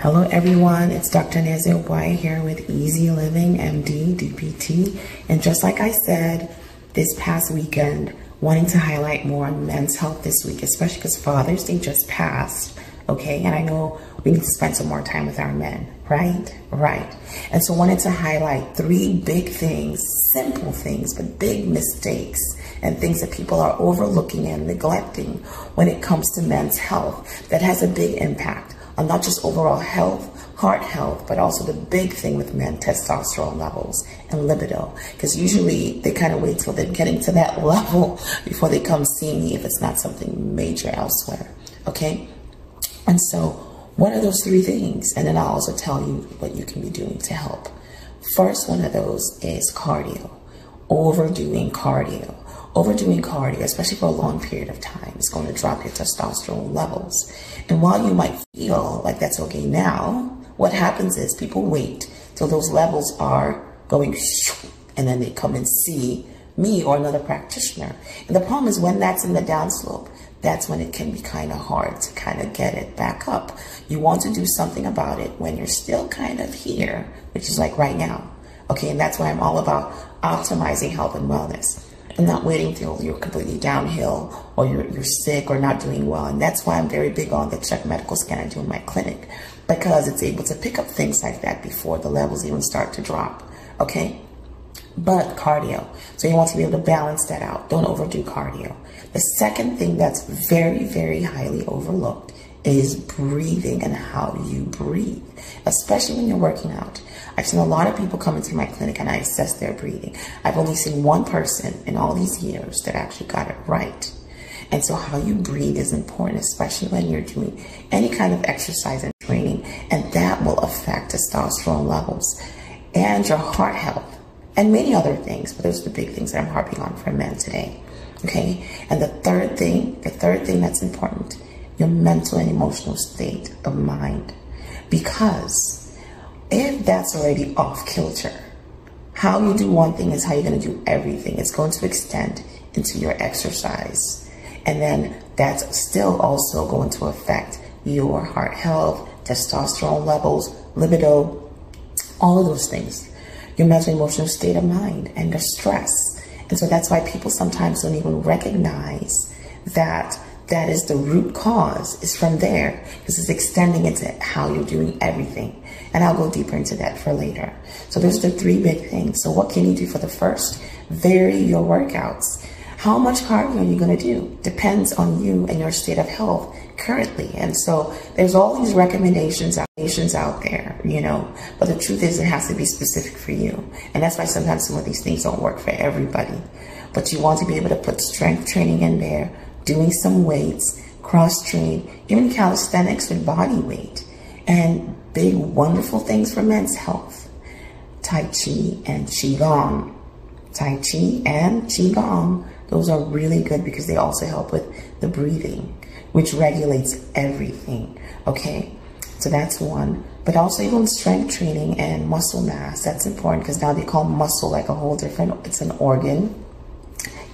Hello everyone, it's Dr. Eneze Obuaya here with Easy Living MD DPT. And just like I said this past weekend, wanting to highlight more on men's health this week, especially because Father's Day just passed. Okay, and I know we need to spend some more time with our men, right? Right. And so wanted to highlight three big things, simple things, but big mistakes and things that people are overlooking and neglecting when it comes to men's health that has a big impact not just overall health, heart health, but also the big thing with men, testosterone levels and libido. Because usually they kind of wait till they're getting to that level before they come see me if it's not something major elsewhere. Okay? And so, what are those three things? And then I'll also tell you what you can be doing to help. First one of those is cardio, overdoing cardio. Overdoing cardio, especially for a long period of time, is going to drop your testosterone levels. And while you might feel like that's okay now, what happens is people wait till those levels are going and then they come and see me or another practitioner. And the problem is when that's in the downslope, that's when it can be kind of hard to kind of get it back up. You want to do something about it when you're still kind of here, which is like right now. Okay, and that's why I'm all about optimizing health and wellness not waiting till you're completely downhill or you're, you're sick or not doing well. And that's why I'm very big on the check medical scan I do in my clinic because it's able to pick up things like that before the levels even start to drop. Okay? But cardio. So you want to be able to balance that out. Don't overdo cardio. The second thing that's very, very highly overlooked is breathing and how you breathe, especially when you're working out. I've seen a lot of people come into my clinic and I assess their breathing. I've only seen one person in all these years that actually got it right. And so how you breathe is important, especially when you're doing any kind of exercise and training, and that will affect testosterone levels and your heart health and many other things. But those are the big things that I'm harping on for men today. Okay. And the third thing, the third thing that's important, your mental and emotional state of mind. Because if that's already off kilter, how you do one thing is how you're going to do everything. It's going to extend into your exercise. And then that's still also going to affect your heart health, testosterone levels, libido, all of those things. Your mental emotional state of mind and your stress. And so that's why people sometimes don't even recognize that that is the root cause is from there. Because it's extending into how you're doing everything. And i'll go deeper into that for later. So there's the three big things. So what can you do for the first? Vary your workouts. How much cardio are you going to do? Depends on you and your state of health currently. And so there's all these recommendations out there you know but the truth is it has to be specific for you. And that's why sometimes some of these things don't work for everybody. But you want to be able to put strength training in there doing some weights, cross train, even calisthenics with body weight, and big, wonderful things for men's health. Tai Chi and Qigong. Tai Chi and Qigong, those are really good because they also help with the breathing, which regulates everything. Okay, so that's one. But also even strength training and muscle mass, that's important because now they call muscle like a whole different, it's an organ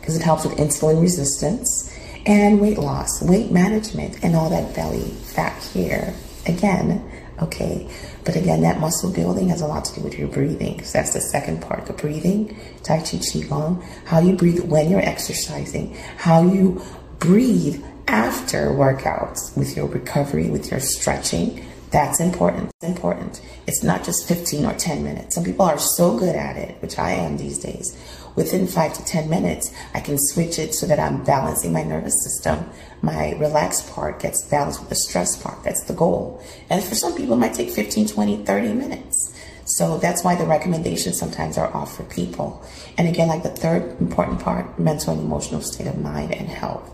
because it helps with insulin resistance and weight loss, weight management, and all that belly fat here. Again, okay. But again, that muscle building has a lot to do with your breathing. So that's the second part, the breathing, Tai Chi Qigong, how you breathe when you're exercising, how you breathe after workouts with your recovery, with your stretching. That's important. It's important. It's not just 15 or 10 minutes. Some people are so good at it, which I am these days within five to 10 minutes, I can switch it so that I'm balancing my nervous system. My relaxed part gets balanced with the stress part. That's the goal. And for some people, it might take 15, 20, 30 minutes. So that's why the recommendations sometimes are off for people. And again, like the third important part, mental and emotional state of mind and health.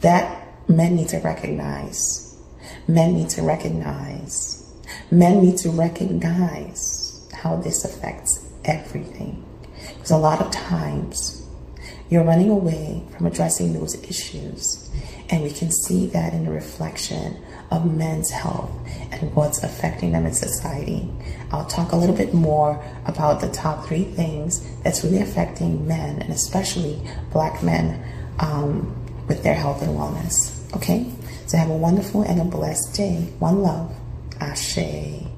That men need to recognize. Men need to recognize. Men need to recognize how this affects everything. Because a lot of times you're running away from addressing those issues. And we can see that in the reflection of men's health and what's affecting them in society. I'll talk a little bit more about the top three things that's really affecting men and especially black men um, with their health and wellness. Okay? So have a wonderful and a blessed day. One love. Ashe.